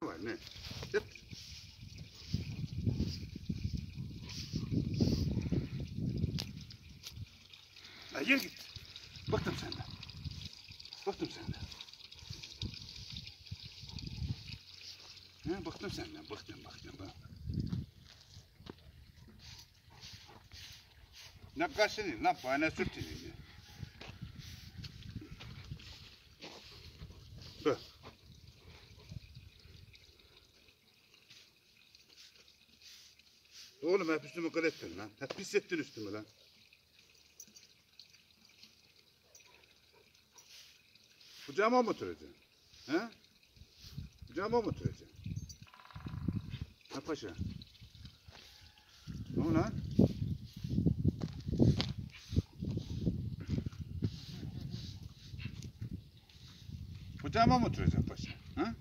Давай, на. Это... А я git. Baktım sende. Baktım sende. He, baktım senden. Baktım, baktım, baktım. Nap kaçsın, nap bana sürtün. Oğlum hep üstüme kıl ettin lan. Hep pis ettin üstüme lan. Kucağıma mı oturacaksın? He? Kucağıma mı oturacaksın? Ha paşa. Ne lan? Kucağıma mı oturacaksın paşa? Ha?